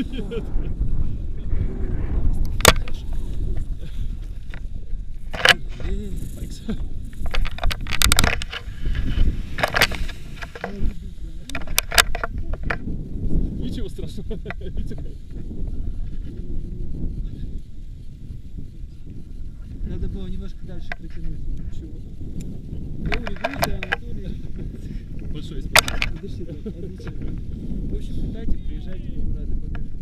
Thanks. Ничего страшного. Надо было немножко дальше притянуть. Ничего. Анатолий, Грузия, Анатолий дыши, блядь, не дыши. В общем, летайте, приезжайте в Курады, пока.